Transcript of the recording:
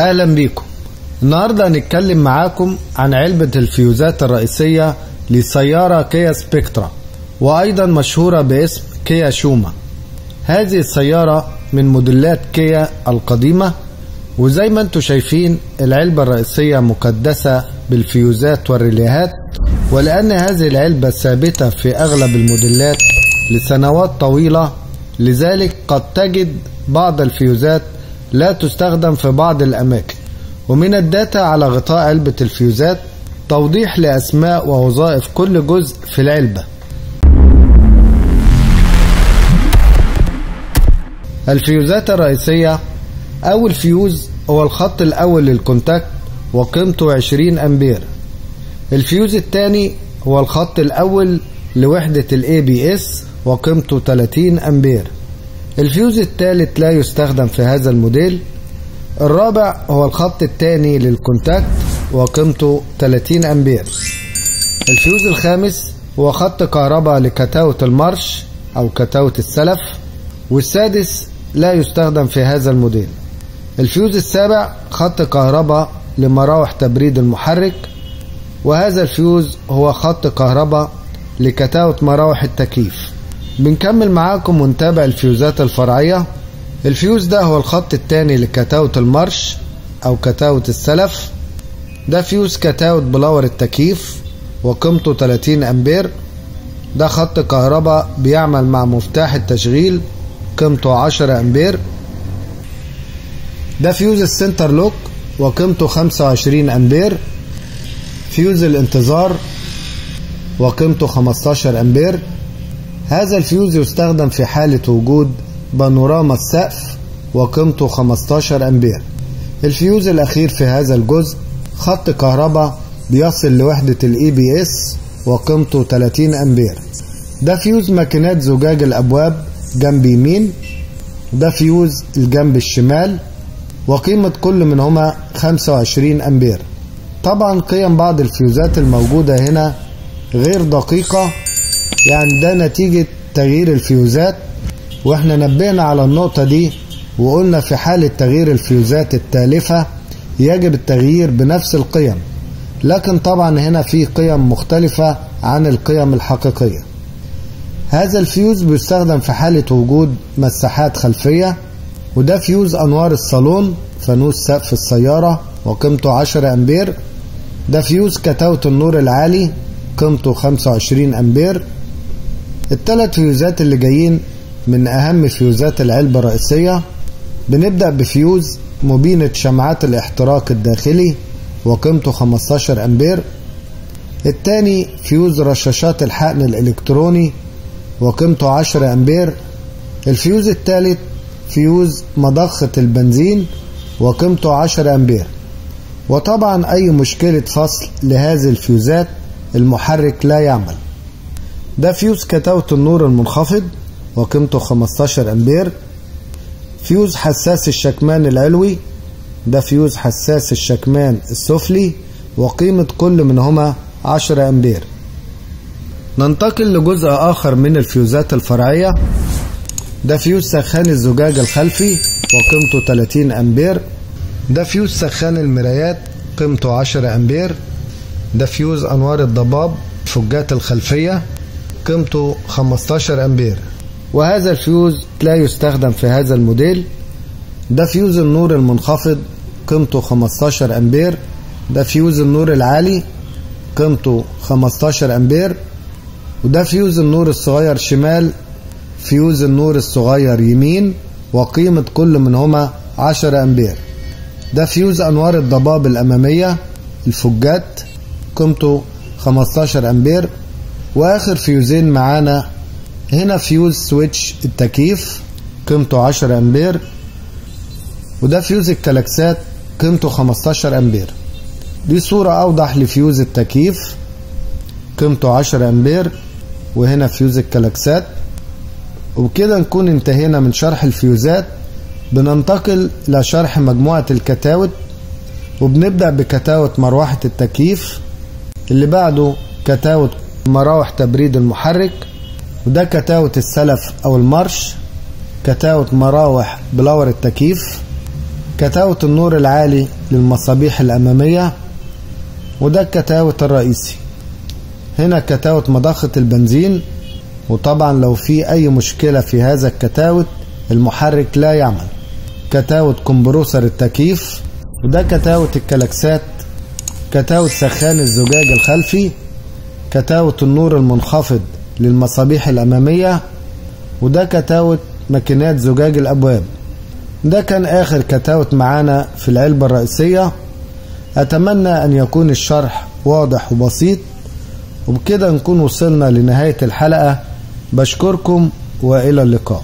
أهلا بيكم. النهارده هنتكلم معاكم عن علبة الفيوزات الرئيسية لسيارة كيا سبيكترا وأيضا مشهورة باسم كيا شوما. هذه السيارة من موديلات كيا القديمة وزي ما أنتم شايفين العلبة الرئيسية مكدسة بالفيوزات والريليهات ولأن هذه العلبة ثابتة في أغلب الموديلات لسنوات طويلة لذلك قد تجد بعض الفيوزات لا تستخدم في بعض الأماكن. ومن ال data على غطاء علبة الفيوزات توضيح لأسماء ووظائف كل جزء في العلبة. الفيوزات الرئيسية أول فيوز هو الخط الأول لل contact وقيمته 20 أمبير. الفيوز الثاني هو الخط الأول لوحدة ال ABS وقيمته 30 أمبير. الفيوز الثالث لا يستخدم في هذا الموديل. الرابع هو الخط الثاني لل contact وقيمته 30 أمبير. الفيوز الخامس هو خط كهرباء لكتاوت المارش أو كتاوت السلف. والسادس لا يستخدم في هذا الموديل. الفيوز السابع خط كهرباء لمراوح تبريد المحرك. وهذا الفيوز هو خط كهرباء لكتاوت مراوح التكييف. بنكمل معاكم ونتابع الفيوزات الفرعية. الفيوز ده هو الخط الثاني لكتاوت المارش أو كتاوت السلف. ده فيوز كتاوت blower التكييف وقيمته 30 أمبير. ده خط كهرباء بيعمل مع مفتاح التشغيل قيمته 10 أمبير. ده فيوز ال center lock وقيمته 25 أمبير. فيوز الانتظار وقيمته 15 أمبير. هذا الفيوز يستخدم في حالة وجود بانوراما السقف وقيمته 15 أمبير. الفيوز الأخير في هذا الجزء خط كهرباء بيصل لوحدة ال ABS وقيمته 30 أمبير. ده فيوز ماكينات زجاج الأبواب جنب يمين. ده فيوز الجنب الشمال وقيمة كل منهما 25 أمبير. طبعا قيم بعض الفيوزات الموجودة هنا غير دقيقة يعني ده نتيجة تغيير الفيوزات وإحنا نبهنا على النقطة دي وقلنا في حالة تغيير الفيوزات التالفة يجب التغيير بنفس القيم لكن طبعا هنا في قيم مختلفة عن القيم الحقيقية. هذا الفيوز بيستخدم في حالة وجود مساحات خلفية وده فيوز أنوار الصالون فانوس سقف السيارة وقيمته 10 أمبير. ده فيوز كتاوت النور العالي قيمته 25 أمبير. الثلاث فيوزات اللي جايين من أهم فيوزات العلبة الرئيسية بنبدأ بفيوز مبينة شمعات الاحتراق الداخلي وقيمته 15 أمبير. الثاني فيوز رشاشات الحقن الإلكتروني وقيمته 10 أمبير. الفيوز الثالث فيوز مضخة البنزين وقيمته 10 أمبير. وطبعا أي مشكلة فصل لهذه الفيوزات المحرك لا يعمل. ده فيوز كتاوت النور المنخفض وقيمته 15 أمبير. فيوز حساس الشكمان العلوي ده فيوز حساس الشكمان السفلي وقيمة كل منهما 10 أمبير. ننتقل لجزء آخر من الفيوزات الفرعية. ده فيوز سخان الزجاج الخلفي وقيمته 30 أمبير. ده فيوز سخان المرايات قيمته 10 أمبير. ده فيوز أنوار الضباب فوجات الخلفية. قيمته 15 أمبير. وهذا الفيوز لا يستخدم في هذا الموديل. ده فيوز النور المنخفض قيمته 15 أمبير. ده فيوز النور العالي قيمته 15 أمبير. وده فيوز النور الصغير شمال فيوز النور الصغير يمين وقيمة كل منهما 10 أمبير. ده فيوز أنوار الضباب الأمامية الفجات قيمته 15 أمبير. وآخر فيوزين معانا. هنا فيوز switch التكييف قيمته 10 أمبير. وده فيوز الكلاكسات قيمته 15 أمبير. دي صورة أوضح لفيوز التكييف قيمته 10 أمبير. وهنا فيوز الكلاكسات. وبكده نكون انتهينا من شرح الفيوزات. بننتقل لشرح مجموعة ال cutout. وبنبدأ ب cutout مروحة التكييف. اللي بعده cutout مراوح تبريد المحرك وده cutout السلف أو المارش كتاوة مراوح بلور التكييف cutout النور العالي للمصابيح الأمامية وده ال cutout الرئيسي. هنا cutout مضخة البنزين وطبعا لو في أي مشكلة في هذا ال cutout المحرك لا يعمل. cutout compressor التكييف وده cutout الكلاكسات cutout سخان الزجاج الخلفي cutout النور المنخفض للمصابيح الأمامية وده cutout ماكينات زجاج الأبواب. ده كان آخر cutout معانا في العلبة الرئيسية. أتمنى أن يكون الشرح واضح وبسيط. وبكده نكون وصلنا لنهاية الحلقة. بشكركم وإلى اللقاء.